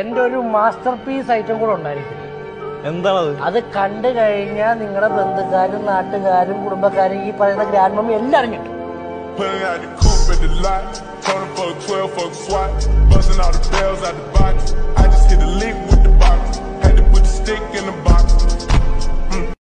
എന്റെ ഒരു master piece item കൂടെ ഉണ്ടായിരിക്കും. എന്താണത്? അത് കണ്ടു കഴിഞ്ഞാൽ നിങ്ങളുടെ ബന്ധുക്കാരും നാട്ടുകാരും കുടുംബക്കാരും ഈ പറയുന്ന ഗ്രാൻഡ്മം എല്ലാം അറിഞ്ഞിട്ടുണ്ട്